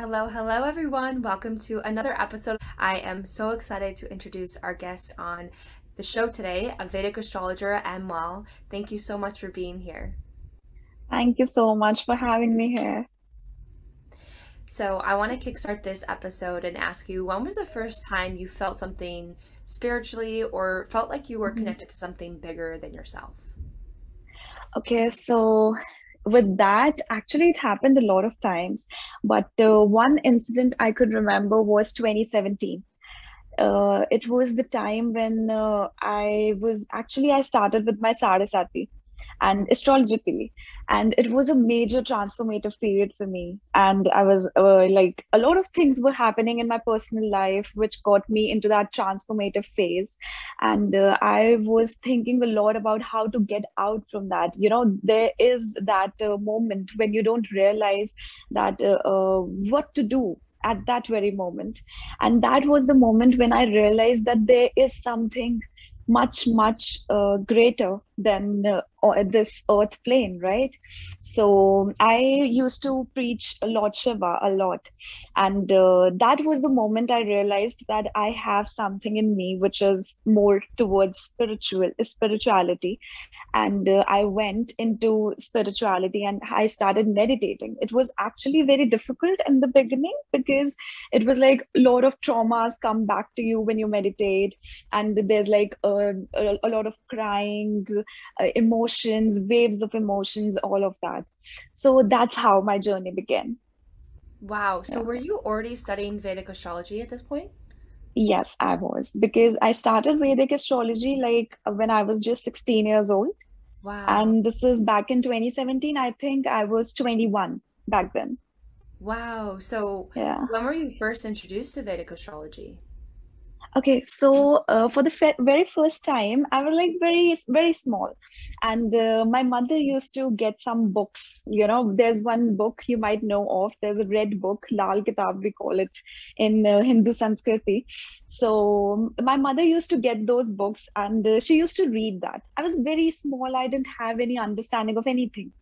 Hello, hello, everyone. Welcome to another episode. I am so excited to introduce our guest on the show today, a Vedic astrologer, Anmoll. Thank you so much for being here. Thank you so much for having me here. So, I want to kickstart this episode and ask you when was the first time you felt something spiritually or felt like you were Mhm. connected to something bigger than yourself? Okay, so with that, actually, it happened a lot of times, but uh, one incident I could remember was 2017. Uh, it was the time when uh, I was actually I started with my Sade Sati and astrologically, and it was a major transformative period for me. And I was uh, like a lot of things were happening in my personal life, which got me into that transformative phase. And uh, I was thinking a lot about how to get out from that. You know, there is that uh, moment when you don't realize that uh, uh, what to do at that very moment and that was the moment when i realized that there is something much much uh, greater than uh, this earth plane right? So i used to preach lord shiva a lot. And uh, that was the moment i realized that i have something in me which is more towards spiritual spirituality and uh, i went into spirituality and i started meditating. It was actually very difficult in the beginning because it was like a lot of traumas come back to you when you meditate. And there's like a, a, a lot of crying uh, emotions waves of emotions all of that. So that's how my journey began. Wow. So, yeah. were you already studying Vedic astrology at this point? Yes i was because i started vedic astrology like when i was just 16 years old Wow. and this is back in 2017 i think i was 21 back then Wow. So, yeah when were you first introduced to Vedic astrology? Okay so uh, for the very first time i was like very very small. And uh, my mother used to get some books you know there's one book you might know of there's a red book lal kitab we call it in uh, hindu sanskriti. So my mother used to get those books and uh, she used to read that. I was very small i didn't have any understanding of anything.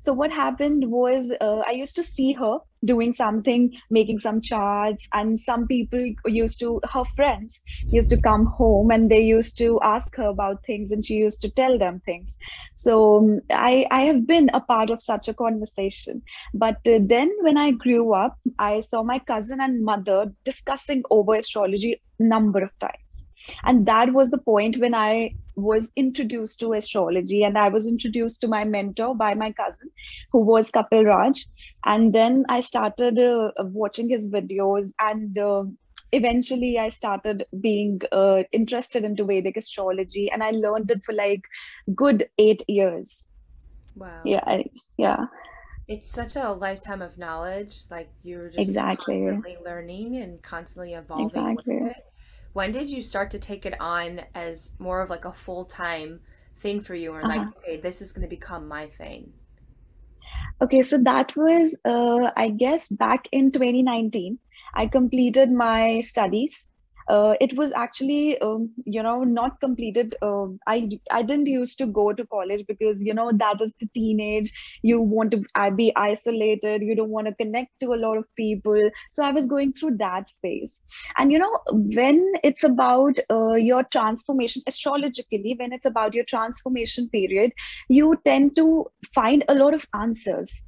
So what happened was uh, i used to see her doing something making some charts and some people used to her friends used to come home and they used to ask her about things and she used to tell them things. So um, i i have been a part of such a conversation. But uh, then when i grew up i saw my cousin and mother discussing over astrology number of times and that was the point when i was introduced to astrology and i was introduced to my mentor by my cousin who was kapil raj and then i started uh, watching his videos and uh, eventually i started being uh, interested into vedic astrology and i learned it for like good 8 years Wow. yeah I, yeah It's such a lifetime of knowledge. Like you're just exactly constantly learning and constantly evolving with exactly it. When did you start to take it on as more of like a full-time thing for you like, uh-huh. okay, this is going to become my thing? Okay, so that was, uh, I guess, back in 2019. I completed my studies. Uh, it was actually, um, you know, not completed. Um I I didn't used to go to college because, you know, that is the teenage. You want to uh, be isolated. You don't want to connect to a lot of people. So I was going through that phase. And, you know, when it's about uh, your transformation, astrologically, when it's about your transformation period, you tend to find a lot of answers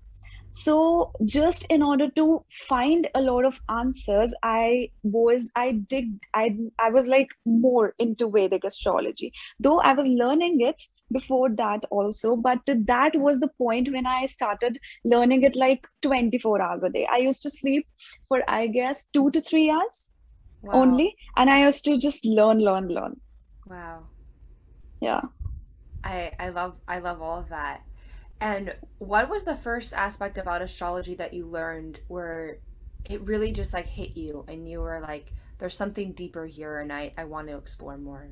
so just in order to find a lot of answers i was i did i i was like more into vedic astrology though i was learning it before that also but that was the point when i started learning it like 24 hours a day i used to sleep for i guess 2 to 3 hours Wow. only and i used to just learn learn learn Wow. yeah I I love I love all of that. And what was the first aspect about astrology that you learned where it really just like hit you and you were like, there's something deeper here and I, I want to explore more?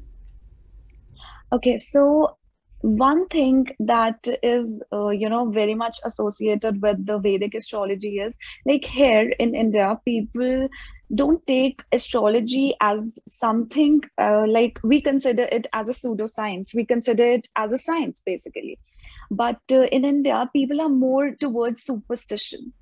Okay, so one thing that is, uh, you know, very much associated with the Vedic astrology is like here in India, people don't take astrology as something uh, like we consider it as a pseudoscience. We consider it as a science, basically. But uh, in India, people are more towards superstition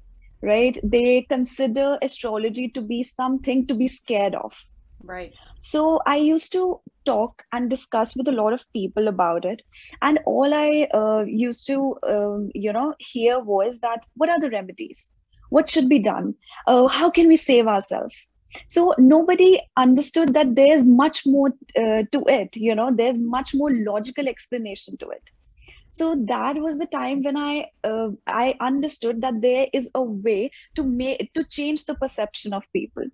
right? They consider astrology to be something to be scared of. Right. So I used to talk and discuss with a lot of people about it, and all I uh, used to, um, you know, hear was that what are the remedies? What should be done? Uh, how can we save ourselves? So nobody understood that there's much more uh, to it. You know, there's much more logical explanation to it so that was the time when i uh, i understood that there is a way to make to change the perception of people.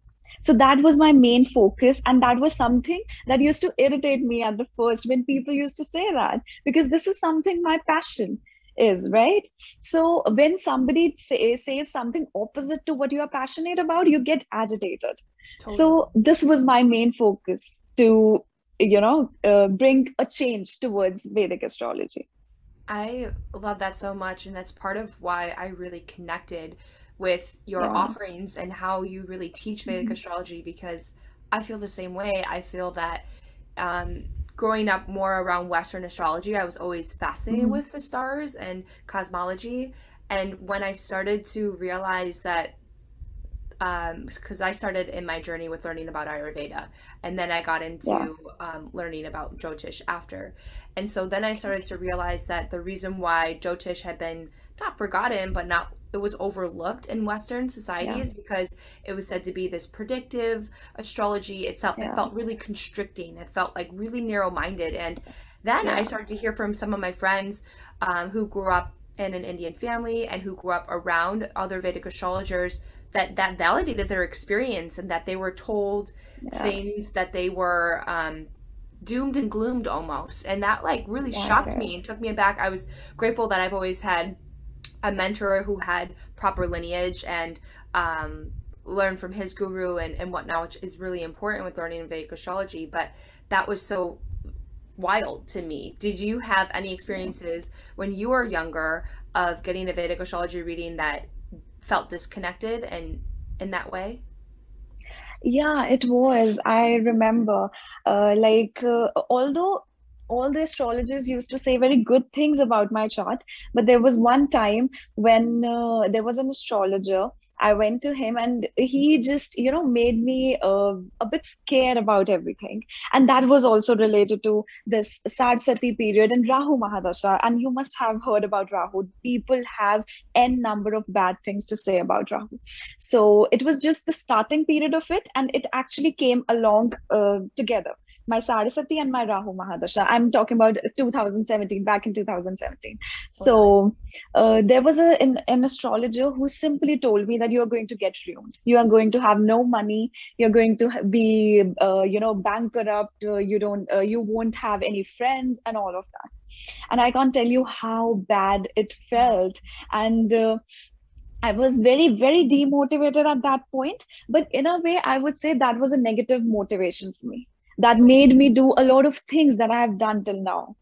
So that was my main focus and that was something that used to irritate me at the first when people used to say that because this is something my passion is right? So when somebody say, says something opposite to what you are passionate about you get agitated. Totally. so this was my main focus to you know uh, bring a change towards vedic astrology I love that so much, and that's part of why I really connected with your Yeah. offerings and how you really teach Vedic Mhm. astrology because I feel the same way. I feel that um, growing up more around Western astrology, I was always fascinated Mhm. with the stars and cosmology. And when I started to realize that um because I started in my journey with learning about Ayurveda and then I got Yeah. into um, learning about Jyotish after. And so then I started to realize that the reason why Jyotish had been not forgotten but not it was overlooked in Western society Yeah. because it was said to be this predictive astrology itself. It felt really constricting. It felt like really narrow-minded. And then I started to hear from some of my friends um, who grew up in an Indian family and who grew up around other Vedic astrologers that that validated their experience and that they were told Yeah. things that they were um, doomed and gloomed almost and that like really Yeah. shocked me and took me aback i was grateful that i've always had a mentor who had proper lineage and um, learned from his guru and, and whatnot which is really important with learning Vedic astrology but that was so wild to me did you have any experiences when you were younger of getting a Vedic astrology reading that felt disconnected and in that way Yeah, it was. I remember, uh, like, uh, although all the astrologers used to say very good things about my chart, but there was one time when uh, there was an astrologer. I went to him and he just, you know, made me uh, a bit scared about everything. And that was also related to this Sade Sati period and Rahu Mahadasha. And you must have heard about Rahu. People have n number of bad things to say about Rahu. So it was just the starting period of it, and it actually came along uh, together. My Sade Sati and my Rahu Mahadasha. I'm talking about 2017, back in 2017. So uh, there was a an, an astrologer who simply told me that you are going to get ruined. You are going to have no money. You're going to be, uh, you know, bankrupt. Uh, you don't, uh, you won't have any friends, and all of that. And I can't tell you how bad it felt. And uh, I was very, very demotivated at that point. But in a way, I would say that was a negative motivation for me. That made me do a lot of things that I have done till now.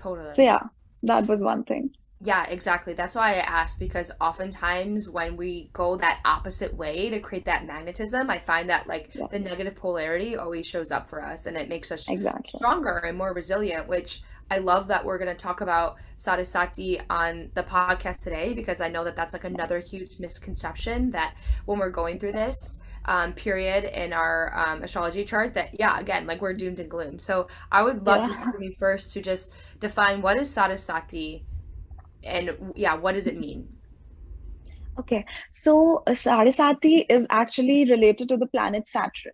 totally So, yeah, that was one thing. Yeah, exactly. That's why I asked because oftentimes when we go that opposite way to create that magnetism, I find that like Yeah, the negative polarity always shows up for us and it makes us exactly. stronger and more resilient, which I love that we're going to talk about Sade Sati on the podcast today because I know that that's like another huge misconception that when we're going through this um, period in our um, astrology chart that yeah again like we're doomed and gloom so i would love to Yeah. you first to just define what is sade sati and yeah, what does it mean? Okay, so uh, Sade Sati is actually related to the planet Saturn.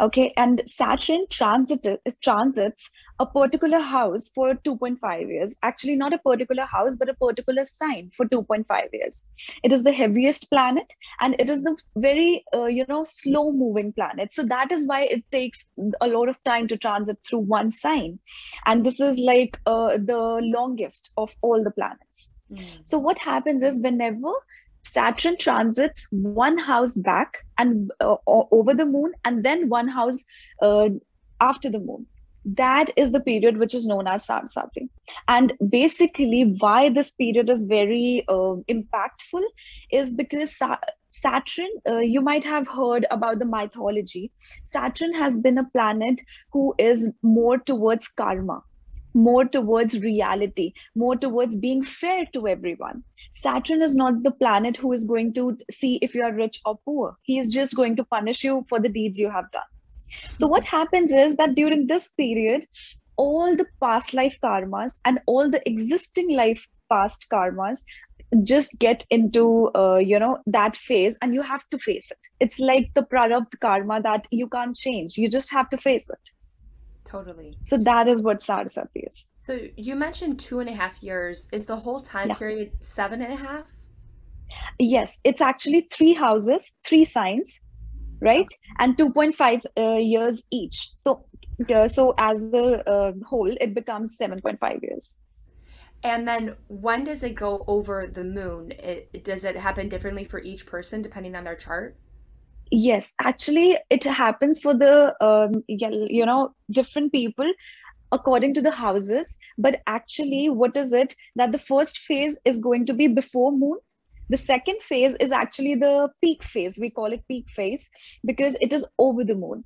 Okay, and Saturn transit transits a particular house for 2.5 years. Actually, not a particular house, but a particular sign for 2.5 years. It is the heaviest planet, and it is the very uh, you know slow moving planet. So that is why it takes a lot of time to transit through one sign, and this is like uh, the longest of all the planets. Mm. So what happens is whenever Saturn transits one house back and uh, over the moon, and then one house uh, after the moon. That is the period which is known as Sade Sati. And basically, why this period is very uh, impactful is because Sa- Saturn, uh, you might have heard about the mythology. Saturn has been a planet who is more towards karma, more towards reality, more towards being fair to everyone. Saturn is not the planet who is going to see if you are rich or poor. He is just going to punish you for the deeds you have done. So, what happens is that during this period, all the past life karmas and all the existing life past karmas just get into uh, you know that phase and you have to face it. It's like the prarabdha karma that you can't change. You just have to face it. Totally. So that is what sade sati is so you mentioned two and a half years. Is the whole time yeah. period seven and a half? Yes it's actually three houses three signs right and 2.5 uh, years each so uh, so as a uh, whole it becomes 7.5 years and then when does it go over the moon? It, does it happen differently for each person depending on their chart? Yes, actually, it happens for the um, you know different people according to the houses. But actually, what is it that the first phase is going to be before moon? The second phase is actually the peak phase. We call it peak phase because it is over the moon.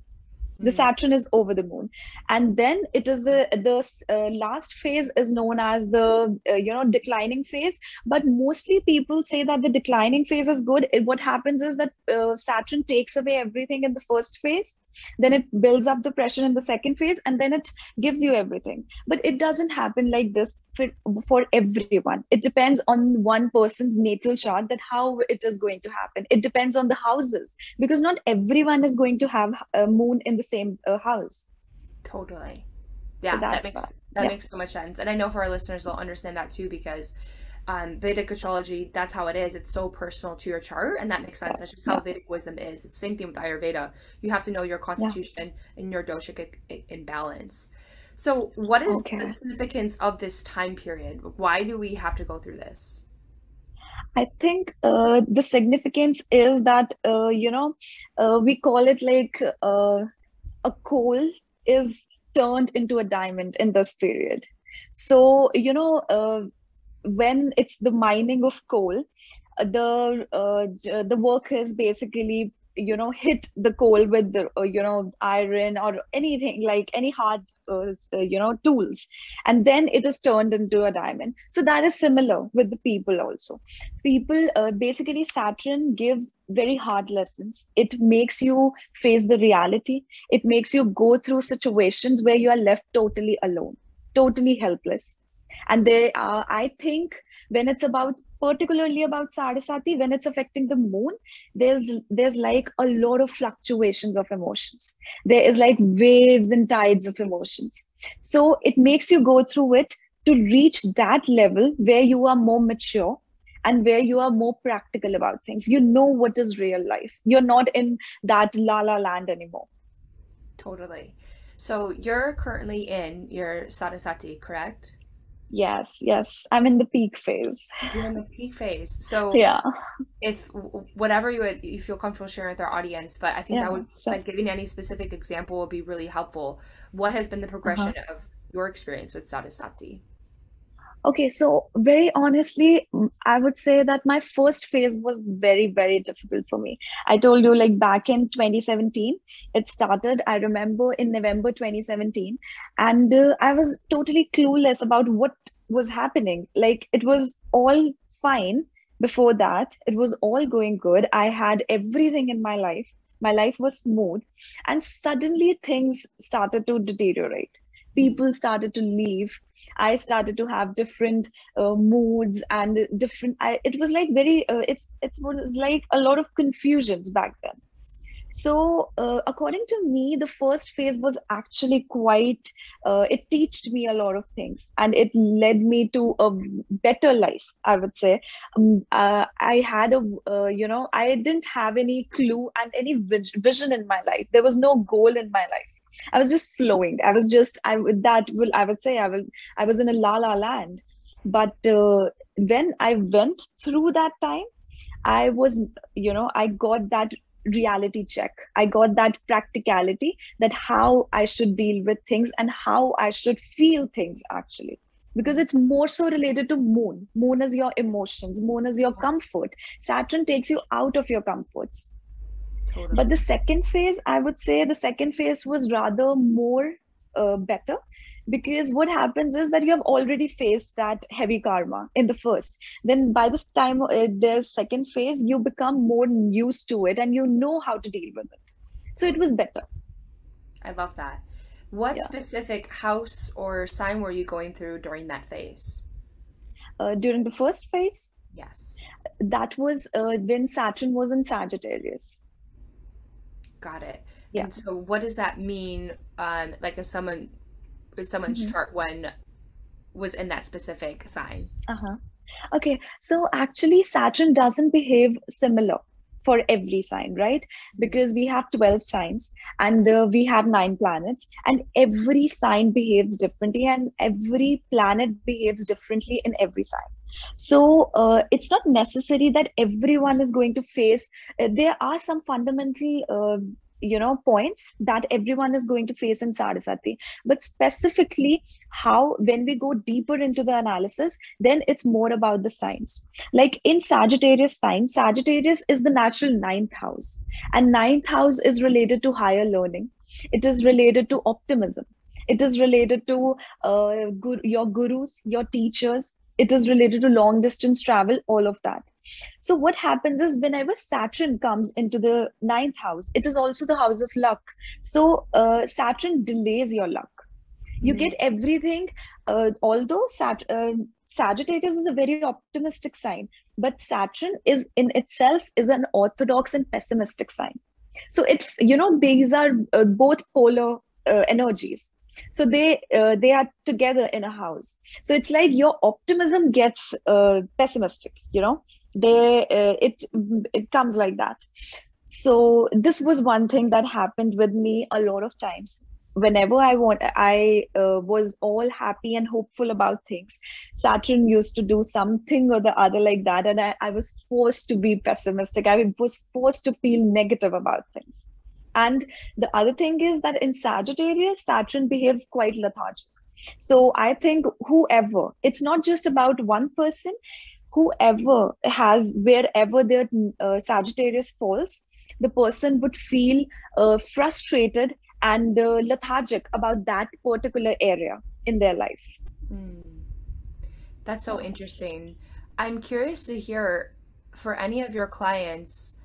The hmm. saturn is over the moon. And then it is the the uh, last phase is known as the uh, you know declining phase. But mostly people say that the declining phase is good. It, what happens is that uh, saturn takes away everything in the first phase then it builds up the pressure in the second phase and then it gives you everything. But it doesn't happen like this for, for everyone. It depends on one person's natal chart that how it is going to happen. It depends on the houses because not everyone is going to have a moon in the same uh, house. Totally. Yeah so that makes that yeah. makes so much sense. And i know for our listeners they'll understand that too because um, Vedic astrology, that's how it is. It's so personal to your chart, and that makes sense. Yes. That's just how. Vedic wisdom is. It's the same thing with Ayurveda. You have to know your constitution yeah. and your doshic imbalance. So, what is okay. the significance of this time period? Why do we have to go through this? I think uh, the significance is that, uh, you know, uh, we call it like uh, a coal is turned into a diamond in this period. So, you know, uh, when it's the mining of coal, uh, the uh, the workers basically you know hit the coal with the uh, you know iron or anything like any hard uh, uh, you know tools. And then it is turned into a diamond. So that is similar with the people also. People uh, basically saturn gives very hard lessons. It makes you face the reality. It makes you go through situations where you are left totally alone totally helpless and they uh, i think when it's about particularly about sade sati when it's affecting the moon there's there's like a lot of fluctuations of emotions. There is like waves and tides of emotions. So it makes you go through it to reach that level where you are more mature and where you are more practical about things. You know what is real life. You're not in that la la land anymore. Totally. So you're currently in your sade sati correct Yes, yes. I'm in the peak phase. You're in the peak phase. So yeah. If whatever you would, you feel comfortable sharing with our audience, but I think yeah, that would sure. like giving any specific example would be really helpful. What has been the progression uh-huh. of your experience with Sade Sati? Okay, so very honestly, I would say that my first phase was very, very difficult for me. I told you, like back in 2017, it started. I remember in November 2017, and uh, I was totally clueless about what was happening. Like it was all fine before that, it was all going good. I had everything in my life, my life was smooth, and suddenly things started to deteriorate. People started to leave I started to have different uh, moods and different. I, it was like very. Uh, it's it was like a lot of confusions back then. So uh, according to me, the first phase was actually quite. Uh, it taught me a lot of things, and it led me to a better life. I would say. Um, uh, I had a. Uh, you know, I didn't have any clue and any vision in my life. There was no goal in my life I was just flowing. I was just I would that will I would say I will I was in a la la land. But uh, when I went through that time, I was you know I got that reality check. I got that practicality that how I should deal with things and how I should feel things actually because it's more so related to moon moon is your emotions moon is your comfort saturn takes you out of your comforts Totally. But the second phase, I would say the second phase was rather more uh, better because what happens is that you have already faced that heavy karma in the first. Then by this time uh, there's second phase you become more used to it and you know how to deal with it. So it was better. I love that. What yeah. specific house or sign were you going through during that phase? Uh, during the first phase? Yes. That was uh, when saturn was in sagittarius got it yeah. and so what does that mean um, like if someone if someone's mm-hmm. chart one was in that specific sign. Uh-huh. Okay. So actually Saturn doesn't behave similar for every sign, right? Because we have 12 signs and uh, we have nine planets, and every sign behaves differently, and every planet behaves differently in every sign. So uh, it's not necessary that everyone is going to face. Uh, there are some fundamental uh, you know points that everyone is going to face in sade sati. But specifically how when we go deeper into the analysis then it's more about the signs. Like in sagittarius sign sagittarius is the natural ninth house. And ninth house is related to higher learning. It is related to optimism. It is related to uh, your gurus your teachers it is related to long distance travel all of that so what happens is whenever Saturn comes into the ninth house, it is also the house of luck. So uh, Saturn delays your luck. You mm-hmm. get everything. Uh, although Sat- uh, Sagittarius is a very optimistic sign, but Saturn is in itself is an orthodox and pessimistic sign. So it's you know these are uh, both polar uh, energies so they uh, they are together in a house. So it's like your optimism gets uh, pessimistic you know? They uh, it it comes like that. So this was one thing that happened with me a lot of times. Whenever i want i uh, was all happy and hopeful about things saturn used to do something or the other like that and i, I was forced to be pessimistic. I was forced to feel negative about things and the other thing is that in sagittarius saturn behaves quite lethargic so i think whoever it's not just about one person whoever has wherever their uh, Sagittarius falls, the person would feel uh, frustrated and uh, lethargic about that particular area in their life. Mm. That's so interesting. I'm curious to hear for any of your clients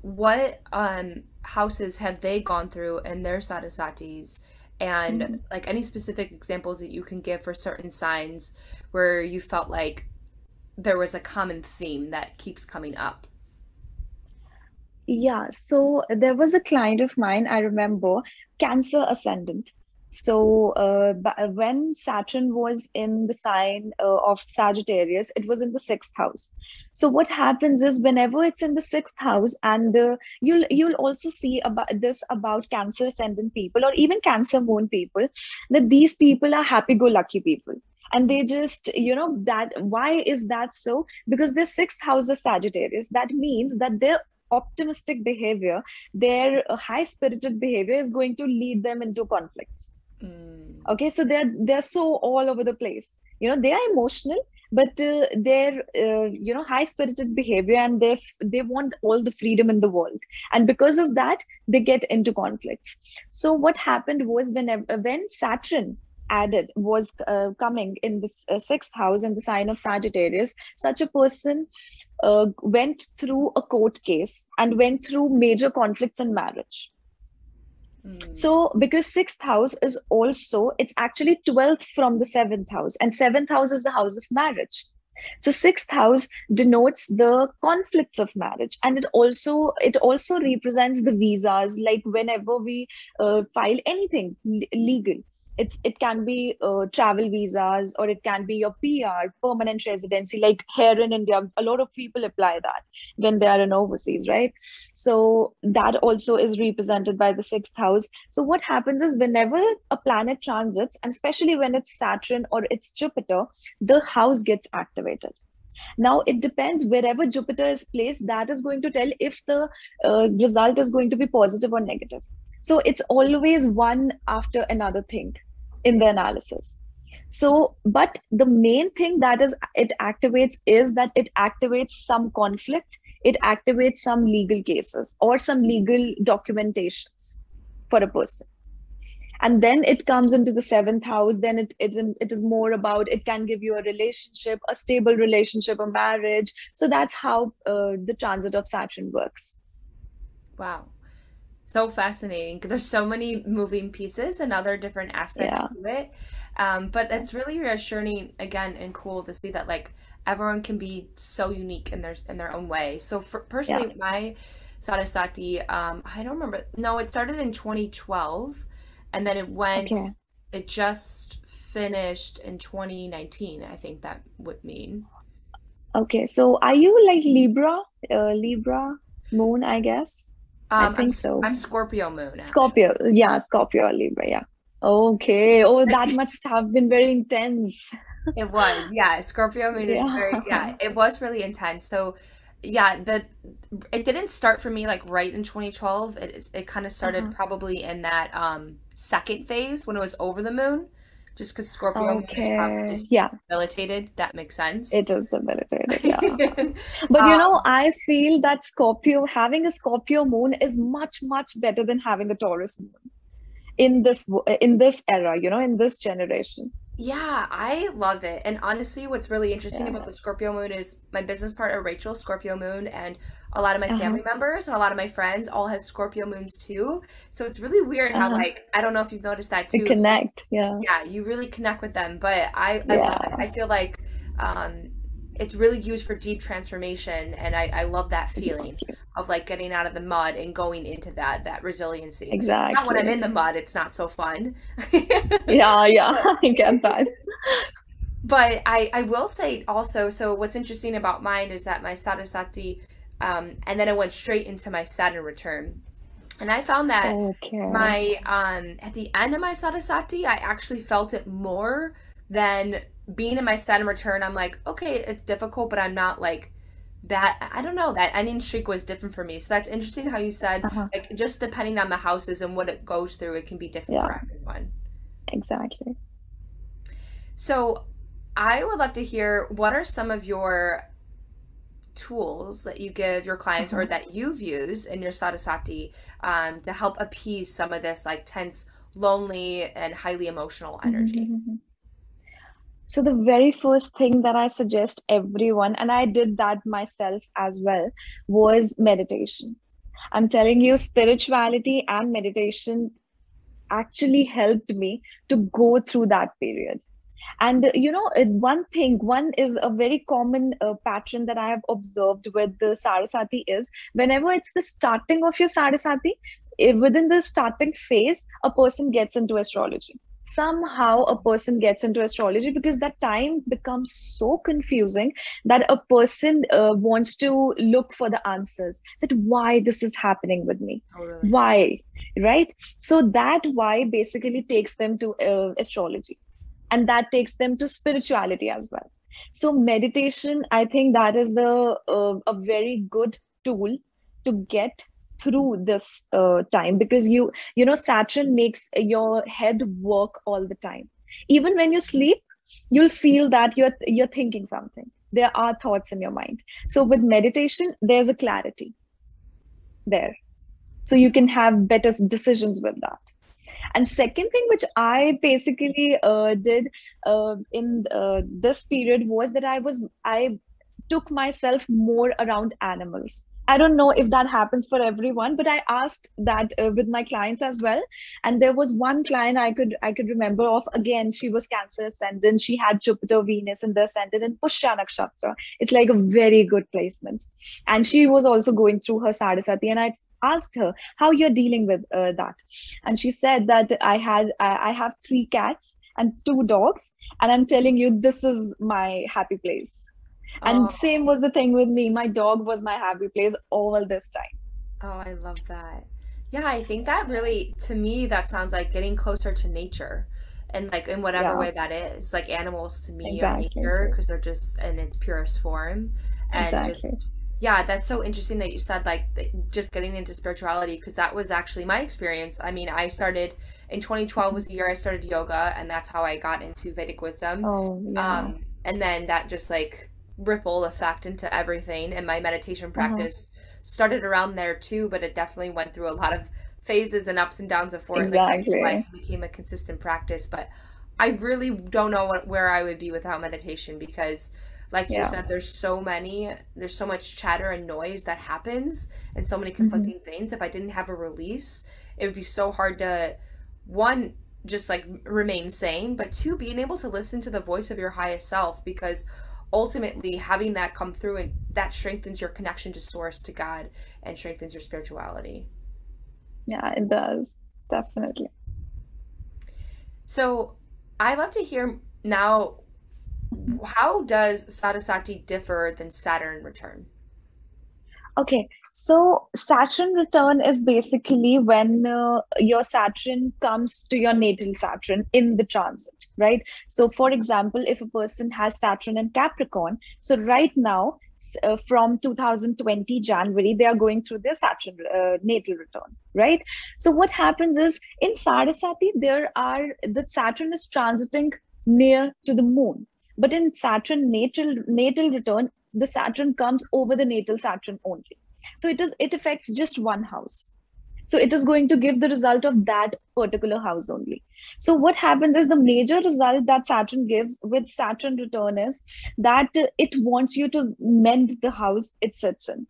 what um, houses have they gone through in their sade satis and mm-hmm. like any specific examples that you can give for certain signs where you felt like there was a common theme that keeps coming up. Yeah, so there was a client of mine, I remember, Cancer Ascendant. So uh, when Saturn was in the sign uh, of Sagittarius, it was in the sixth house. So what happens is whenever it's in the sixth house, and uh, you'll you'll also see about this about Cancer Ascendant people or even Cancer Moon people, that these people are happy-go-lucky people. And they just you know that why is that so? Because their sixth house is sagittarius. That means that their optimistic behavior their uh, high spirited behavior is going to lead them into conflicts mm. okay so they're they're so all over the place you know they are emotional but uh, their uh, you know high spirited behavior and they they want all the freedom in the world and because of that they get into conflicts so what happened was when when saturn added was uh, coming in the uh, sixth house in the sign of Sagittarius, such a person uh, went through a court case and went through major conflicts in marriage. Mm. So, because sixth house is also, it's actually 12th from the seventh house, and seventh house is the house of marriage. So sixth house denotes the conflicts of marriage, and it also it also represents the visas. Like whenever we uh, file anything legal, it's it can be uh, travel visas or it can be your PR permanent residency like here in India a lot of people apply that when they are in overseas right? So that also is represented by the sixth house. So what happens is whenever a planet transits and especially when it's Saturn or it's Jupiter the house gets activated. Now it depends wherever Jupiter is placed that is going to tell if the uh, result is going to be positive or negative. So it's always one after another thing in the analysis. So, but the main thing that is it activates is that it activates some conflict, it activates some legal cases or some legal documentations for a person. and then it comes into the seventh house then it, it it is more about it can give you a relationship a stable relationship a marriage so that's how uh, the transit of saturn works Wow. So fascinating. There's so many moving pieces and other different aspects yeah to it. Um, but it's really reassuring again and cool to see that like everyone can be so unique in their in their own way. So for yeah personally, my Sade Sati, um, I don't remember. No, it started in 2012, and then it went. okay It just finished in 2019. I think that would mean. okay so are you like libra uh, libra moon i guess Um, I'm think s- so I'm Scorpio moon actually. Scorpio, yeah, Scorpio Libra, yeah. Okay. Oh, that must have been very intense. It was, yeah. Scorpio moon is very, yeah, it was really intense. So, yeah, the it didn't start for me like right in 2012. It it kind of started Uh-huh. probably in that um second phase when it was over the moon, just because Scorpio moon is probably Okay. is Yeah, debilitated. That makes sense. it is debilitated. Yeah. But you know, Um, I feel that Scorpio, having a Scorpio moon is much, much better than having a Taurus moon in this in this era, you know, in this generation. Yeah, I love it. And honestly, what's really interesting about the Scorpio moon is my business partner, Rachel, Scorpio moon, and a lot of my Uh-huh. family members and a lot of my friends all have Scorpio moons too. So it's really weird how, Uh-huh. like, I don't know if you've noticed that too. If, connect. Yeah. yeah, you really connect with them. But I, I. Yeah. I feel like um, it's really used for deep transformation, and I, I love that feeling of like getting out of the mud and going into that that resiliency. exactly not when I'm in the mud, it's not so fun. Yeah, yeah, But I get that. But I, I will say also, so what's interesting about mine is that my Sade Sati, um, and then i went straight into my Saturn return. And I found that Okay. my, um, at the end of my Sade Sati, I actually felt it more than being in my Saturn return. I'm like, okay, it's difficult, but I'm not like that. I don't know, that ending streak was different for me. So that's interesting how you said, Uh-huh. like, just depending on the houses and what it goes through, it can be different Yeah, for everyone. exactly. So I would love to hear what are some of your tools that you give your clients or Uh-huh. that you've used in your sade sati um, to help appease some of this like tense, lonely, and highly emotional energy. Mhm. So the very first thing that I suggest everyone, and I did that myself as well, was meditation. I'm telling you, spirituality and meditation actually helped me to go through that period. And you know, one thing, one is a very common uh, pattern that I have observed with the Sade Sati is whenever it's the starting of your Sade Sati, eh, within the starting phase, a person gets into astrology. Somehow, a person gets into astrology because that time becomes so confusing that a person uh, wants to look for the answers that why this is happening with me. Totally. why? Right? So that why basically takes them to uh, astrology and that takes them to spirituality as well. So meditation i think that is the uh, a very good tool to get through this uh, time because you you know saturn makes your head work all the time. Even when you sleep you'll feel that you're you're thinking something. There are thoughts in your mind. So with meditation there's a clarity there. So you can have better decisions with that. And second thing which i basically uh, did uh, in uh, this period was that i was i took myself more around animals i don't know if that happens for everyone but i asked that uh, with my clients as well. And there was one client i could i could remember of. Again she was cancer ascendant. She had jupiter venus in the ascendant and pushya nakshatra it's like a very good placement. And she was also going through her sade sati and i asked her how you're dealing with uh, that? And she said that i had I have three cats and two dogs. And i'm telling you this is my happy place and same Oh, was the thing with me my dog was my happy place all this time oh, I love that. Yeah, I think that really, to me, that sounds like getting closer to nature. And like in whatever yeah way that is. Like animals to me are nature because they're just in its purest form. And exactly just, yeah, that's so interesting that you said like just getting into spirituality because that was actually my experience. I mean, I started in 2012 was the year I started yoga, and that's how I got into Vedic wisdom. oh yeah Um, and then that just like ripple effect into everything. And my meditation uh-huh. practice started around there too, but it definitely went through a lot of phases and ups and downs of four exactly. like it became a consistent practice but i really don't know what, where i would be without meditation because like you yeah. said there's so many there's so much chatter and noise that happens and so many mm-hmm. conflicting mm-hmm. things if i didn't have a release it would be so hard to one just like remain sane but two being able to listen to the voice of your highest self because ultimately having that come through and that strengthens your connection to source to god and strengthens your spirituality. Yeah it does. Definitely. So i love to hear now how does sade sati differ than saturn return? Okay so Saturn return is basically when uh, your Saturn comes to your natal Saturn in the transit, right? So for example, if a person has Saturn in Capricorn, so right now uh, from 2020 January, they are going through their Saturn uh, natal return, right? So what happens is in Sarasati, there are the Saturn is transiting near to the moon, but in Saturn natal natal return, the Saturn comes over the natal Saturn only so it is it affects just one house. So it is going to give the result of that particular house only. So what happens is the major result that saturn gives with saturn return is that it wants you to mend the house it sits in.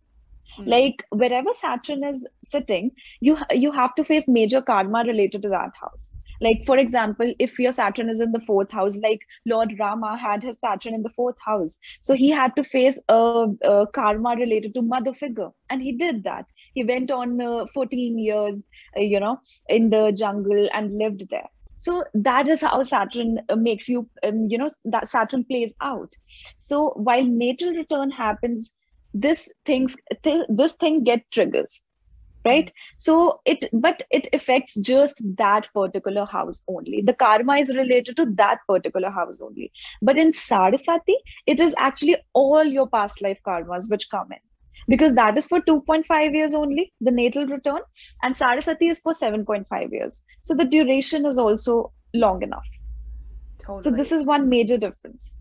Mm-hmm. like wherever saturn is sitting you you have to face major karma related to that house like for example if your saturn is in the fourth house like lord rama had his saturn in the fourth house. So he had to face a, a karma related to mother figure and he did that. He went on uh, 14 years uh, you know in the jungle and lived there. So that is how saturn uh, makes you um, you know that saturn plays out. So while natal return happens this things th- this thing get triggers right? So it but it affects just that particular house only. The karma is related to that particular house only. But in sade sati it is actually all your past life karmas which come in. Because that is for 2.5 years only the natal return and sade sati is for 7.5 years. So the duration is also long enough. Totally. so this is one major difference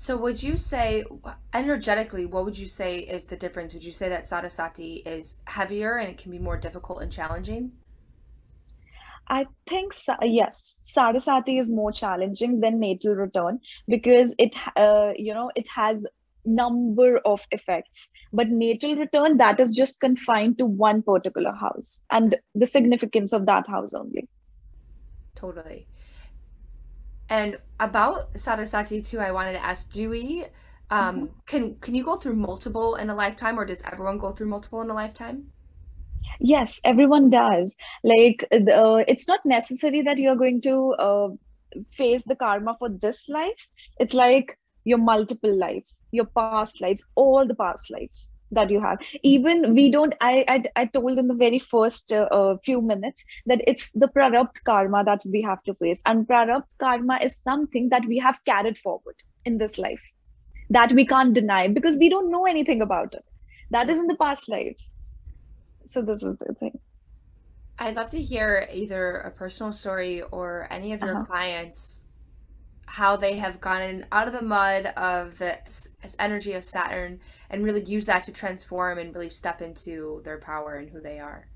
so would you say energetically what would you say is the difference? Would you say that Sade Sati is heavier and it can be more difficult and challenging? I think yes, Sade Sati is more challenging than natal return because it uh, you know it has number of effects but natal return that is just confined to one particular house and the significance of that house only totally and about Sade Sati too, I wanted to ask, do we um, mm-hmm. can can you go through multiple in a lifetime or does everyone go through multiple in a lifetime? Yes, everyone does. Like uh, it's not necessary that you're going to uh, face the karma for this life. It's like your multiple lives, your past lives, all the past lives that you have. Even we don't i i, I told in the very first uh, uh, few minutes that it's the prarabdha karma that we have to face. And prarabdha karma is something that we have carried forward in this life that we can't deny because we don't know anything about it. That is in the past lives. So this is the thing. I'd love to hear either a personal story or any of your uh-huh. clients how they have gotten out of the mud of the energy of Saturn and really use that to transform and really step into their power and who they are.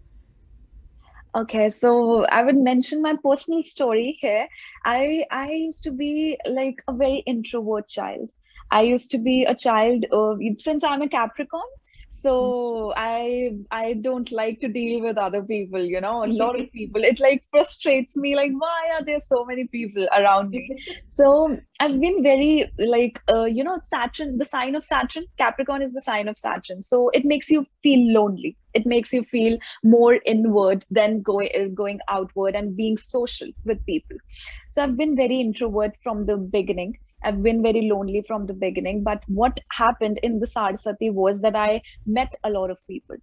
Okay, so I would mention my personal story here. I I used to be like a very introvert child. I used to be a child of, since I'm a Capricorn, so i i don't like to deal with other people you know a lot of people. It like frustrates me like why are there so many people around me? So i've been very like uh, you know saturn the sign of saturn capricorn is the sign of saturn so it makes you feel lonely. It makes you feel more inward than going uh, going outward and being social with people. So i've been very introvert from the beginning I've been very lonely from the beginning. But what happened in the Sade Sati was that I met a lot of people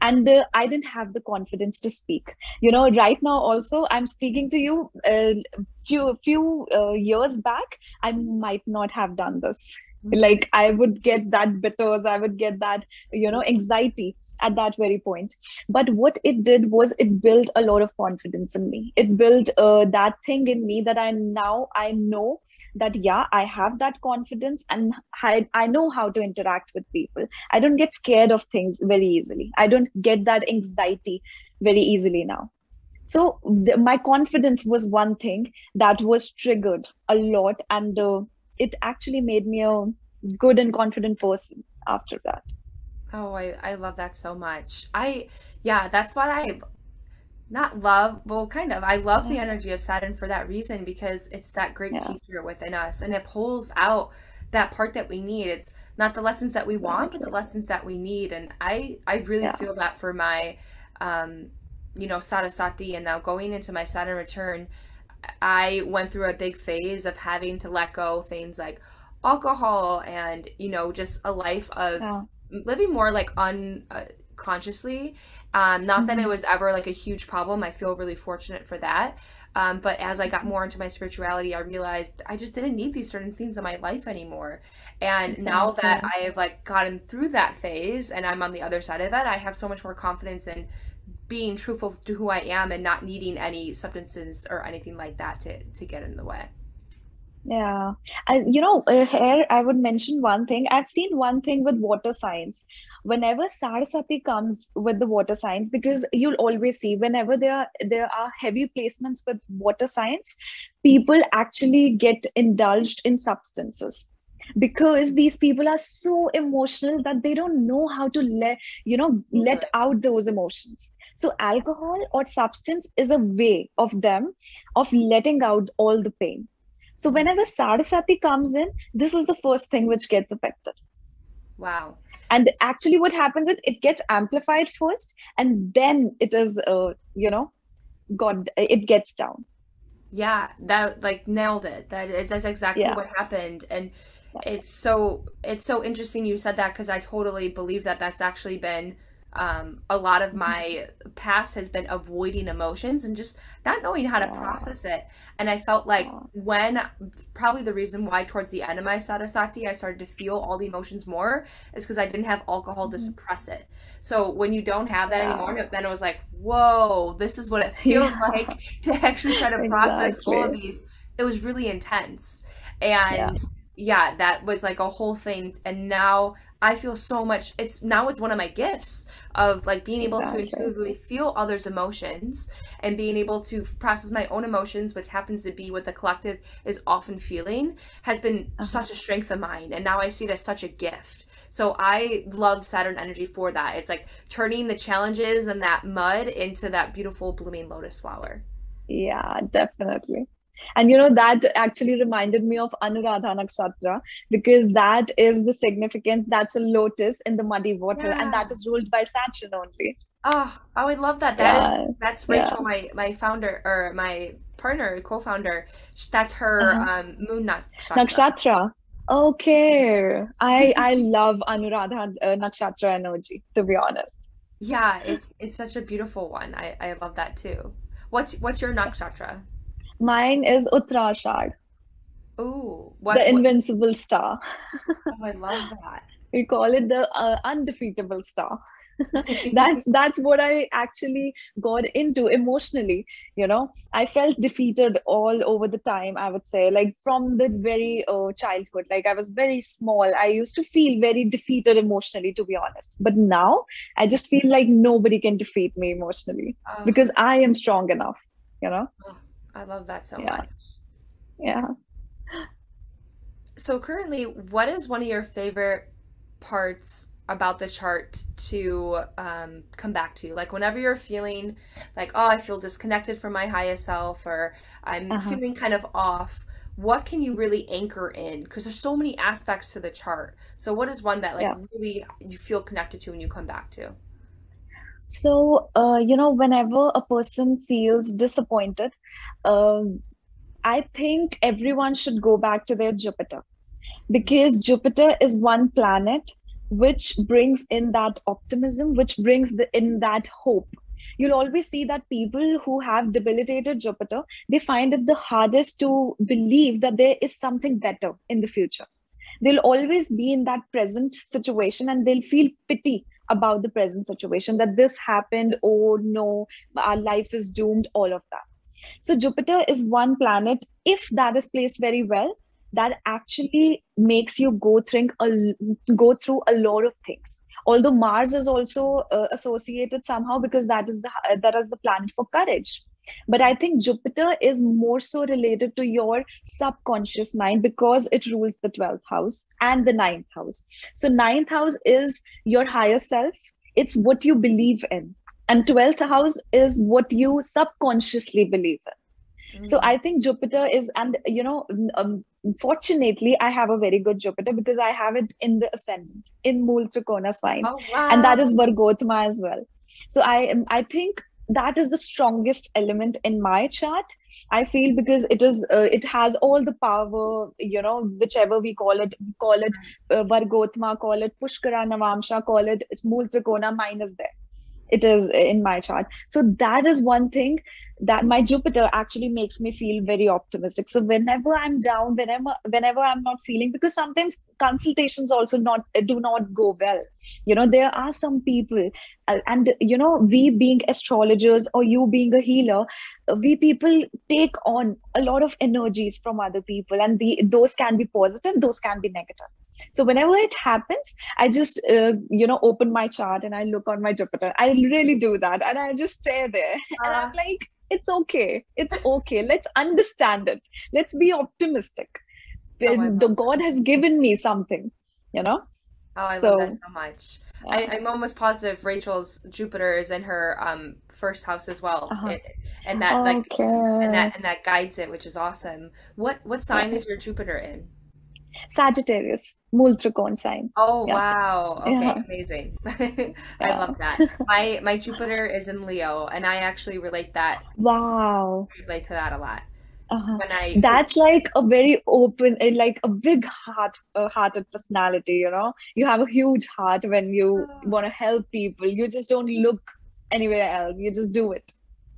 and uh, i didn't have the confidence to speak you know right now also i'm speaking to you a uh, few few uh, years back i might not have done this mm-hmm. like i would get that bitters i would get that you know anxiety at that very point but what it did was it built a lot of confidence in me it built uh, that thing in me that i now i know that yeah i have that confidence and I, I know how to interact with people. I don't get scared of things very easily. I don't get that anxiety very easily now. So the, my confidence was one thing that was triggered a lot and uh, it actually made me a good and confident person after that. Oh, I, I love that so much. I, yeah, that's what I not love, well, kind of. I love the energy of Saturn for that reason because it's that great yeah teacher within us and it pulls out that part that we need. It's not the lessons that we want, but the lessons that we need. And I, I really yeah feel that for my, um, you know, Sade Sati and now going into my Saturn return, I went through a big phase of having to let go things like alcohol and, you know, just a life of living more like unconsciously. Um, not that it hmm was ever like a huge problem. I feel really fortunate for that. Um, but as I got more into my spirituality, I realized I just didn't need these certain things in my life anymore. And now that I have like gotten through that phase and I'm on the other side of it, I have so much more confidence in being truthful to who I am and not needing any substances or anything like that to to get in the way. Yeah, I, you know, uh, here I would mention one thing. I've seen one thing with water signs. Whenever Sade Sati comes with the water signs, because you'll always see whenever there are there are heavy placements with water signs, people actually get indulged in substances because these people are so emotional that they don't know how to let you know let out those emotions. So alcohol or substance is a way of them of letting out all the pain so whenever Sade Sati comes in, this is the first thing which gets affected. Wow. And actually, what happens is it gets amplified first, and then it is, uh, you know, God, it gets down. Yeah, that like nailed it. That it, that's exactly Yeah, what happened, and yeah, it's so it's so interesting you said that because I totally believe that that's actually been um, a lot of Mhm. my past has been avoiding emotions and just not knowing how to yeah, process it. And I felt like yeah, when probably the reason why towards the end of my Sade Sati I started to feel all the emotions more is because I didn't have alcohol to Mhm. suppress it. So when you don't have that yeah, anymore, then it was like, whoa, this is what it feels like to actually try to process all of these. It was really intense. And yeah, that was like a whole thing. And now I feel so much. It's now it's one of my gifts of like being able to intuitively feel others' emotions and being able to process my own emotions, which happens to be what the collective is often feeling, has been Uh-huh. such a strength of mine. And now I see it as such a gift. So I love Saturn energy for that. It's like turning the challenges and that mud into that beautiful blooming lotus flower. Yeah, definitely. And you know, that actually reminded me of Anuradha Nakshatra because that is the significance. That's a lotus in the muddy water, and that is ruled by Saturn only. Oh, I love that. That is Yeah, that's yeah. Rachel, my my founder or my partner, co-founder. That's her Uh-huh. um moon nakshatra. Nakshatra. Okay. I I love Anuradha uh, Nakshatra energy, to be honest. Yeah, it's it's such a beautiful one. I I love that too. What's what's your nakshatra? Mine is Uttarashad, Ooh, the what what? invincible star. Oh, I love that. We call it the uh, undefeatable star. that's that's what I actually got into emotionally. You know, I felt defeated all over the time. I would say, like from the very uh, childhood, like I was very small. I used to feel very defeated emotionally, to be honest. But now I just feel like nobody can defeat me emotionally Oh, because I am strong enough. You know? oh, I love that so Yeah, much. yeah. So currently, what is one of your favorite parts about the chart to um, come back to? Like whenever you're feeling like, oh, I feel disconnected from my highest self, or I'm Uh-huh. feeling kind of off, what can you really anchor in? Because there's so many aspects to the chart. So what is one that like Yeah. really you feel connected to when you come back to? So, uh, you know, whenever a person feels disappointed, um, I think everyone should go back to their Jupiter because Jupiter is one planet which brings in that optimism, which brings the, in that hope. You'll always see that people who have debilitated Jupiter, they find it the hardest to believe that there is something better in the future. They'll always be in that present situation and they'll feel pity about the present situation that this happened. Oh no, our life is doomed, all of that. So Jupiter is one planet. If that is placed very well, that actually makes you go think a, go through a lot of things although mars is also uh, associated somehow because that is the that is the planet for courage but i think jupiter is more so related to your subconscious mind because it rules the 12th house and the 9th house. So 9th house is your higher self. It's what you believe in. And 12th house is what you subconsciously believe in. So i think jupiter is and you know um, fortunately i have a very good jupiter because i have it in the ascendant in mool trikona sign. Oh, wow. and that is vargotma as well. So i am i think that is the strongest element in my chart i feel because it is uh, it has all the power you know whichever we call it call it uh, vargotma call it pushkara navamsha call it mool trikona mine is there. It is in my chart. So that is one thing that my jupiter actually makes me feel very optimistic. So whenever i'm down whenever whenever i'm not feeling because sometimes consultations also not do not go well. You know there are some people uh, and you know we being astrologers or you being a healer uh, we people take on a lot of energies from other people and the, those can be positive those can be negative. So whenever it happens i just uh, you know open my chart and i look on my jupiter. I really do that and i just stare there. And i'm Uh, like it's okay it's okay let's understand it let's be optimistic Oh, the god has given me something you know Oh, I so love that so much. I, yeah. I'm almost positive Rachel's Jupiter is in her um first house as well. uh-huh. It, and that like and that and that guides it, which is awesome. What what sign is your Jupiter in? sagittarius mool trikon sign Oh, yeah. wow. Okay, yeah amazing. I yeah. love that. My my Jupiter is in Leo, and I actually relate that wow. Relate to that a lot. uh-huh. When I that's like a very open and like a big heart uh, hearted personality you know? You have a huge heart when you want to help people. You just don't look anywhere else. You just do it.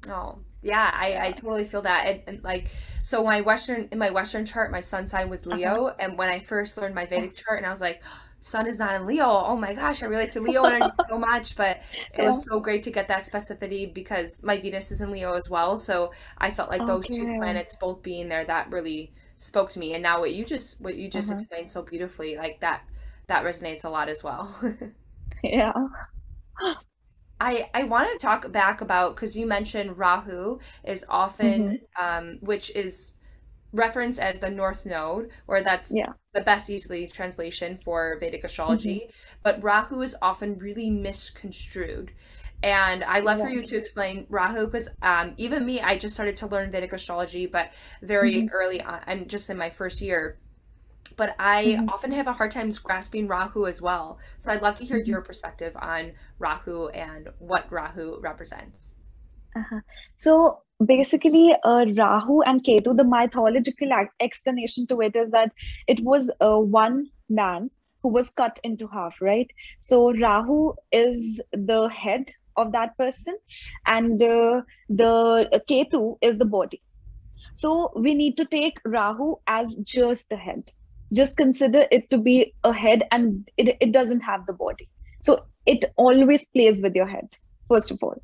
Oh, yeah, I, I totally feel that. And, and like, so my Western, in my Western chart, my sun sign was uh-huh Leo. And when I first learned my Vedic chart, and I was like, sun is not in Leo. Oh my gosh, I relate to Leo energy so much. But it yeah was so great to get that specificity because my Venus is in Leo as well. So I felt like those two planets both being there, that really spoke to me. And now what you just, what you just uh-huh explained so beautifully, like that, that resonates a lot as well. yeah I I want to talk back about because you mentioned Rahu is often um, which is referenced as the North Node, or that's yeah the best easily translation for Vedic astrology. But Rahu is often really misconstrued. And I'd love for you to explain Rahu because um, even me, I just started to learn Vedic astrology, but very hmm early on. I'm just in my first year but I hmm often have a hard time grasping Rahu as well. So I'd love to hear hmm your perspective on Rahu and what Rahu represents. Uh-huh. So basically, uh, Rahu and Ketu, the mythological explanation to it is that it was uh, one man who was cut into half, right? So Rahu is the head of that person, and uh, the uh, Ketu is the body. So we need to take Rahu as just the head. Just consider it to be a head and it, it doesn't have the body. So it always plays with your head, first of all,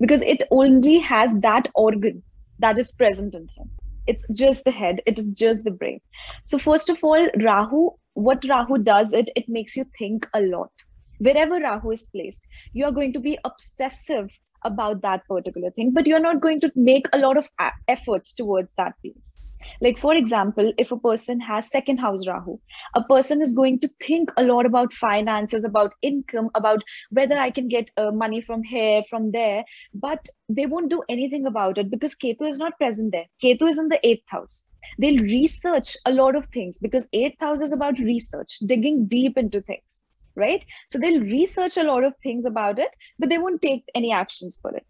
because it only has that organ that is present in him. It's just the head, it is just the brain. So, first of all, Rahu, what Rahu does, it, it makes you think a lot. Wherever Rahu is placed, you are going to be obsessive about that particular thing, but you're not going to make a lot of efforts towards that piece. Like, for example, if a person has second house Rahu, a person is going to think a lot about finances, about income, about whether I can get uh, money from here, from there, but they won't do anything about it because Ketu is not present there. Ketu is in the eighth house. They'll research a lot of things because eighth house is about research, digging deep into things, right? So they'll research a lot of things about it, but they won't take any actions for it.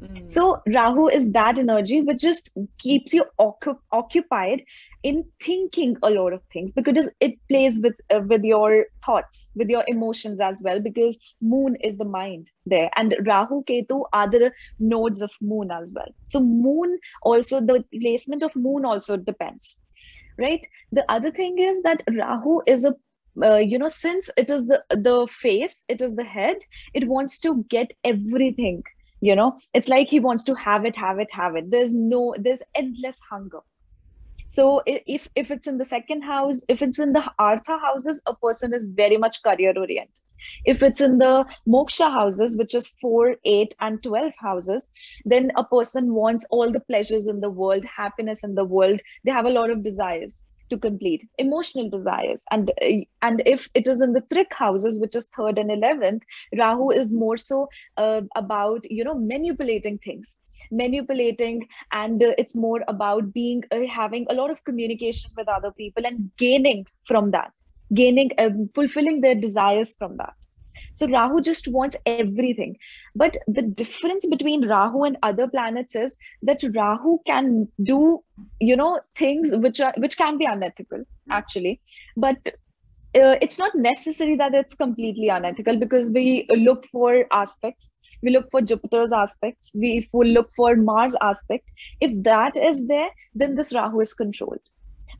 Mm, So Rahu is that energy which just keeps you occup- occupied in thinking a lot of things because it plays with uh, with your thoughts, with your emotions as well. Because Moon is the mind there, and Rahu Ketu are the nodes of Moon as well. So Moon also the placement of Moon also depends, right? The other thing is that Rahu is a uh, you know since it is the the face, it is the head. It wants to get everything you know it's like he wants to have it have it have it there's no there's endless hunger So if if it's in the second house, if it's in the Artha houses, a person is very much career oriented. If it's in the moksha houses, which is 4, 8, and 12 houses, then a person wants all the pleasures in the world, happiness in the world. They have a lot of desires to complete emotional desires. And and if it is in the trick houses which is third and 11th rahu is more so uh, about you know manipulating things. Manipulating and uh, it's more about being uh, having a lot of communication with other people and gaining from that. Gaining um, fulfilling their desires from that so rahu just wants everything. But the difference between rahu and other planets is that rahu can do you know things which are which can be unethical actually. But uh, it's not necessary that it's completely unethical because we look for aspects. We look for jupiter's aspects. We if we look for mars aspect. If that is there then this rahu is controlled.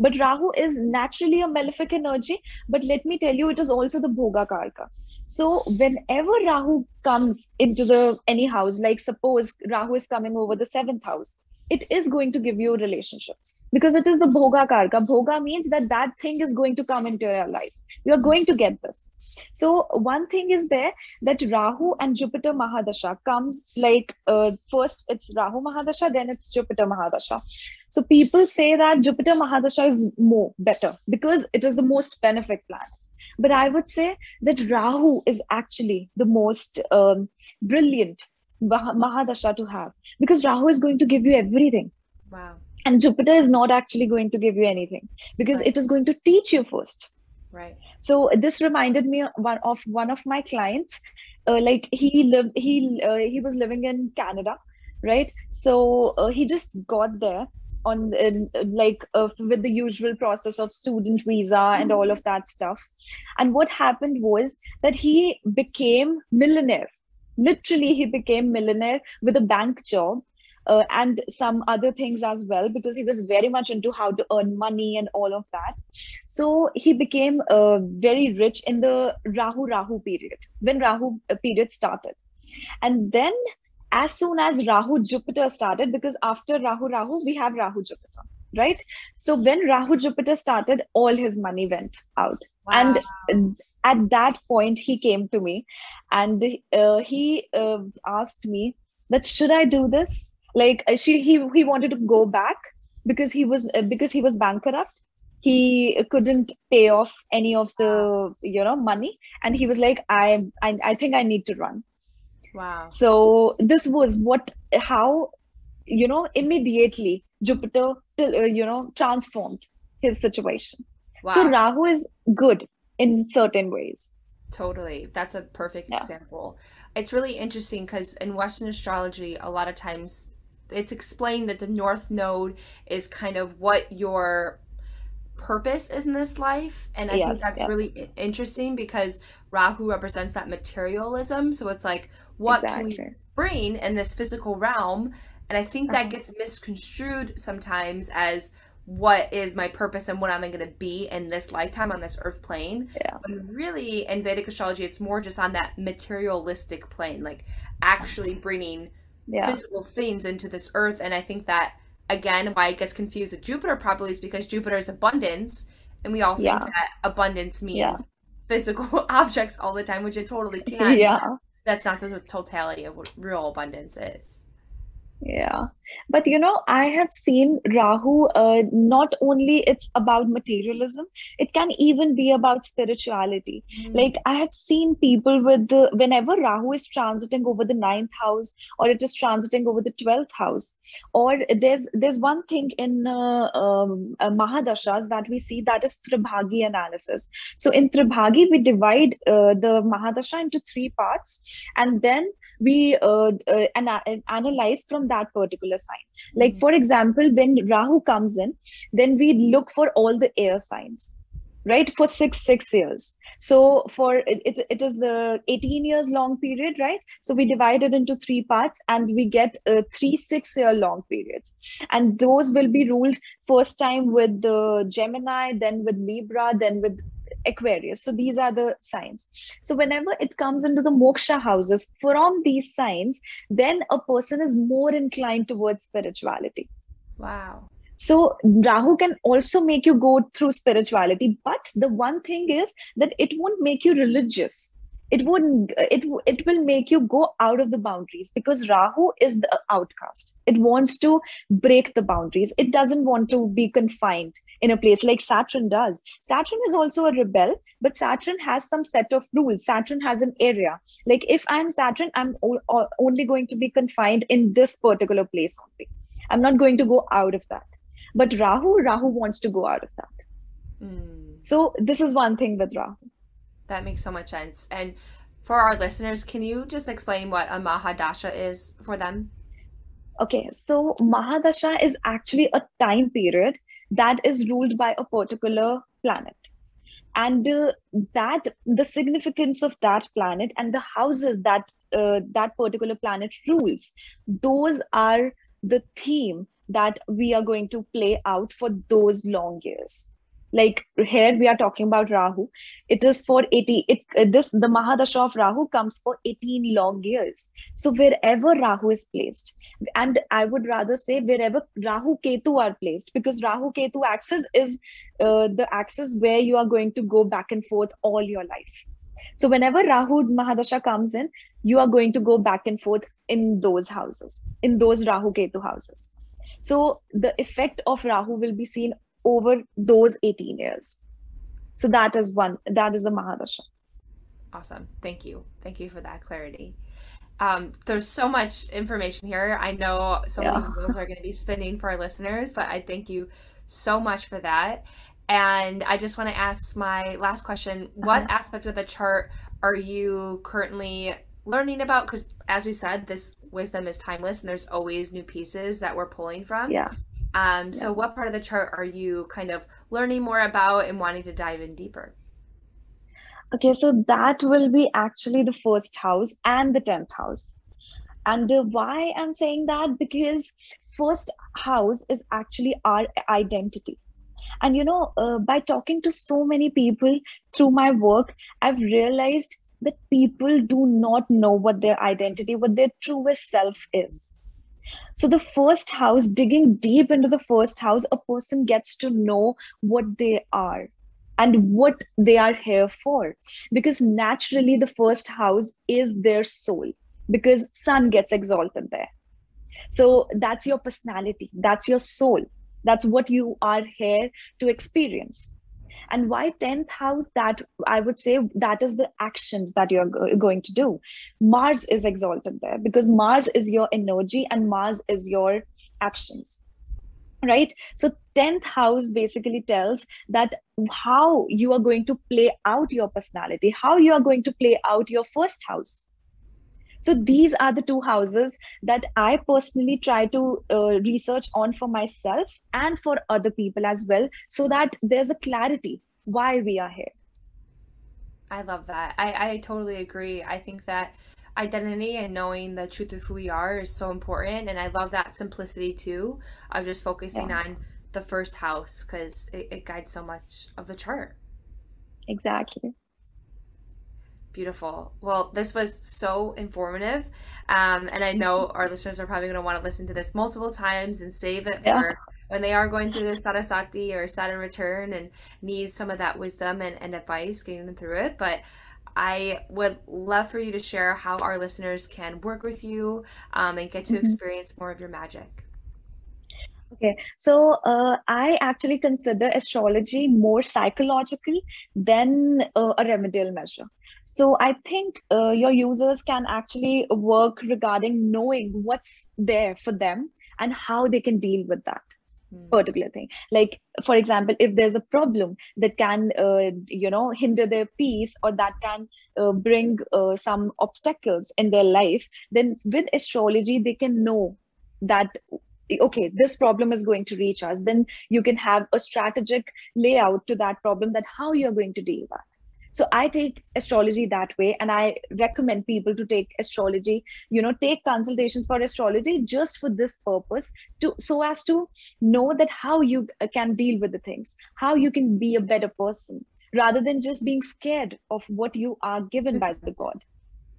But rahu is naturally a malefic energy. But let me tell you it is also the bhoga karka so whenever rahu comes into the any house like suppose rahu is coming over the seventh house it is going to give you relationships because it is the bhoga karka bhoga means that that thing is going to come into your life. You are going to get this. So one thing is there that rahu and jupiter mahadasha comes like uh, first it's rahu mahadasha then it's jupiter mahadasha. So people say that jupiter mahadasha is more better because it is the most benefic planet but i would say that rahu is actually the most um, brilliant mahadasha to have. Because rahu is going to give you everything. Wow. And jupiter is not actually going to give you anything. Because right. it is going to teach you first. Right. So this reminded me one of one of my clients. Uh, like he lived he uh, he was living in canada right? So uh, he just got there on uh, like uh, with the usual process of student visa and all of that stuff. And what happened was that he became millionaire. Literally he became millionaire with a bank job uh, and some other things as well because he was very much into how to earn money and all of that. So he became uh, very rich in the rahu rahu period when rahu uh, period started. And then as soon as rahu jupiter started because after rahu rahu we have rahu jupiter right? So when rahu jupiter started all his money went out. Wow. and at that point he came to me and uh, he uh, asked me that should i do this? Like uh, she he, he wanted to go back because he was uh, because he was bankrupt. He couldn't pay off any of the you know money. And he was like i i, I think i need to run wow so this was what how you know immediately jupiter uh, you know transformed his situation wow. so rahu is good in certain ways. Totally. That's a perfect yeah. example. It's really interesting because in Western astrology, a lot of times it's explained that the North Node is kind of what your purpose is in this life. And I yes, think that's yes. really interesting because Rahu represents that materialism. So it's like, what exactly. can we bring in this physical realm? And I think that uh-huh. gets misconstrued sometimes as what is my purpose and what am I going to be in this lifetime on this earth plane. Yeah. But really, in Vedic astrology, it's more just on that materialistic plane, like actually bringing yeah. physical things into this earth. And I think that, again, why it gets confused with Jupiter probably is because Jupiter is abundance. And we all think yeah. that abundance means yeah. physical objects all the time, which it totally can. Yeah. That's not the totality of what real abundance is. Yeah. But you know, I have seen Rahu, uh, not only it's about materialism, it can even be about spirituality. Mm. Like I have seen people with the, whenever Rahu is transiting over the ninth house or it is transiting over the 12th house, or there's there's one thing in uh, um, uh, Mahadashas that we see that is Tribhagi analysis. So in Tribhagi, we divide uh, the Mahadasha into three parts and then we uh, uh, ana- analyze from that particular sign. Like hmm. for example when rahu comes in then we look for all the air signs right? For six six years. So for it, it, it is the 18 years long period right? So we divide it into three parts and we get uh, three six year long periods. And those will be ruled first time with the gemini then with libra then with Aquarius. So these are the signs. So whenever it comes into the moksha houses from these signs, then a person is more inclined towards spirituality. Wow. So Rahu can also make you go through spirituality, but the one thing is that it won't make you religious. It wouldn't. It it will make you go out of the boundaries because Rahu is the outcast. It wants to break the boundaries. It doesn't want to be confined in a place like Saturn does. Saturn is also a rebel, but Saturn has some set of rules. Saturn has an area. Like if I'm Saturn, I'm only going to be confined in this particular place only. I'm not going to go out of that but Rahu, Rahu wants to go out of that. Mm. So this is one thing with Rahu. That makes so much sense. And for our listeners, can you just explain what a Mahadasha is for them? Okay, so Mahadasha is actually a time period that is ruled by a particular planet. And uh, that the significance of that planet and the houses that uh, that particular planet rules, those are the theme that we are going to play out for those long years like here we are talking about rahu. It is for 80 it this the mahadasha of rahu comes for 18 long years. So wherever rahu is placed and i would rather say wherever rahu ketu are placed because rahu ketu axis is uh, the axis where you are going to go back and forth all your life. So whenever rahu mahadasha comes in you are going to go back and forth in those houses in those rahu ketu houses. So the effect of Rahu will be seen over those 18 years. So that is one, that is the Mahadasha. Awesome. Thank you. Thank you for that clarity. Um, there's so much information here. I know so yeah. many wheels are going to be spinning for our listeners, but I thank you so much for that. And I just want to ask my last question What uh-huh. aspect of the chart are you currently learning about because as we said this wisdom is timeless and there's always new pieces that we're pulling from yeah um so yeah. what part of the chart are you kind of learning more about and wanting to dive in deeper okay so that will be actually the first house and the 10th house and uh, why i'm saying that because first house is actually our identity and you know uh, by talking to so many people through my work i've realized that people do not know what their identity, what their truest self is. So, the first house, digging deep into the first house, a person gets to know what they are and what they are here for. Because naturally, the first house is their soul, because sun gets exalted there. So, that's your personality, that's your soul, that's what you are here to experience and why 10th house that i would say that is the actions that you're go- going to do. Mars is exalted there because mars is your energy and mars is your actions right? So 10th house basically tells that how you are going to play out your personality how you are going to play out your first house so these are the two houses that I personally try to uh, research on for myself and for other people as well, so that there's a clarity why we are here. I love that. I, I totally agree. I think that identity and knowing the truth of who we are is so important. And I love that simplicity too of just focusing yeah. on the first house because it, it guides so much of the chart. Exactly. Beautiful. Well, this was so informative. Um, and I know our listeners are probably going to want to listen to this multiple times and save it yeah. for when they are going through their Sade Sati or Saturn return and need some of that wisdom and, and advice getting them through it. But I would love for you to share how our listeners can work with you um, and get to mm-hmm. experience more of your magic. Okay, so uh, I actually consider astrology more psychological than uh, a remedial measure. So I think uh, your users can actually work regarding knowing what's there for them and how they can deal with that hmm. particular thing. Like for example if there's a problem that can uh, you know hinder their peace or that can uh, bring uh, some obstacles in their life then with astrology they can know that okay this problem is going to reach us. Then you can have a strategic layout to that problem that how you're going to deal with that so i take astrology that way and i recommend people to take astrology you know take consultations for astrology just for this purpose to so as to know that how you uh, can deal with the things how you can be a better person rather than just being scared of what you are given by the mm-hmm. god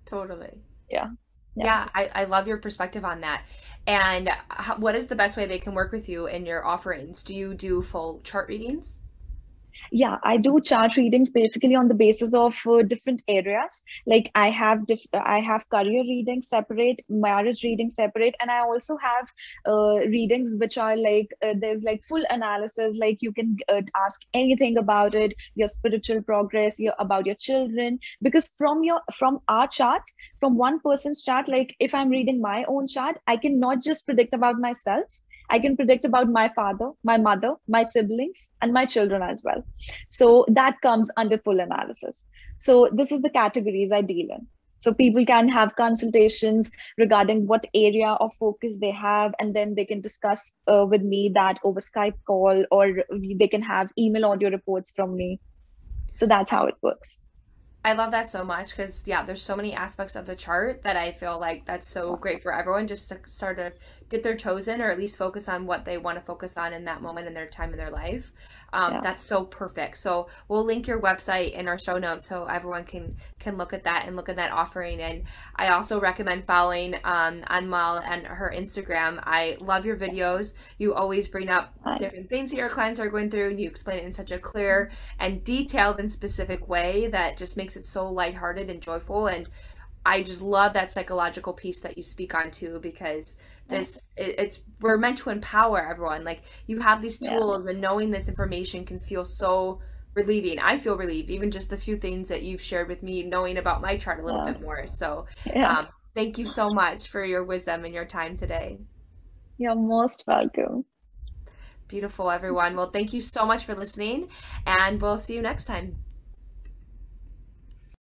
totally yeah Yeah. Yeah, I, I love your perspective on that. And how, what is the best way they can work with you in your offerings? Do you do full chart readings? Yeah, I do chart readings basically on the basis of uh, different areas. Like I have diff I have career readings separate, marriage reading separate, and I also have uh, readings which are like uh, there's like full analysis. Like you can uh, ask anything about it, your spiritual progress, your about your children. Because from your from our chart, from one person's chart, like if I'm reading my own chart, I can not just predict about myself. I can predict about my father, my mother, my siblings, and my children as well. So that comes under full analysis. So this is the categories I deal in. So people can have consultations regarding what area of focus they have, and then they can discuss uh, with me that over Skype call, or they can have email audio reports from me. So that's how it works. I love that so much because, yeah, there's so many aspects of the chart that I feel like that's so great for everyone just to sort of dip their toes in or at least focus on what they want to focus on in that moment in their time in their life. Um, Yeah. that's so perfect. So we'll link your website in our show notes so everyone can can look at that and look at that offering. And I also recommend following um, Anmoll and her Instagram. I love your videos. You always bring up different things that your clients are going through and you explain it in such a clear and detailed and specific way that just makes it so lighthearted and joyful. And I just love that psychological piece that you speak on too, because Yeah. this it, it's we're meant to empower everyone. Like you have these Yeah. tools, and knowing this information can feel so relieving. I feel relieved, even just the few things that you've shared with me, knowing about my chart a little Yeah. bit more. So, Yeah. um, thank you so much for your wisdom and your time today. You're most welcome. Beautiful, everyone. Well, thank you so much for listening, and we'll see you next time.